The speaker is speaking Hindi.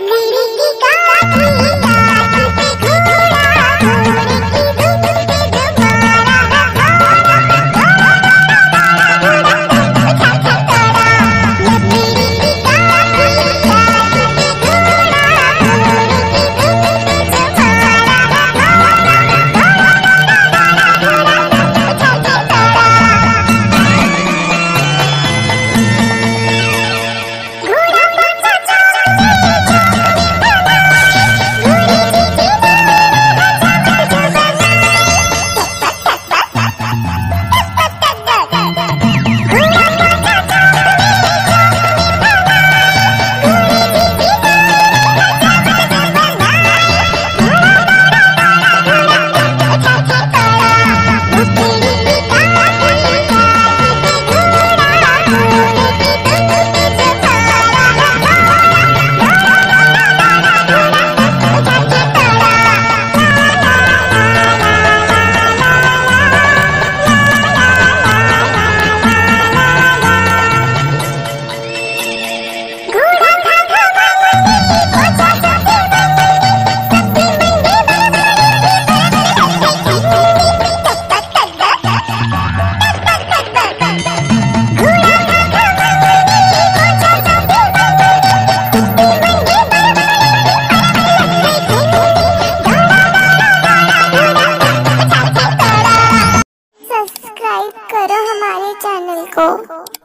need हमारे चैनल को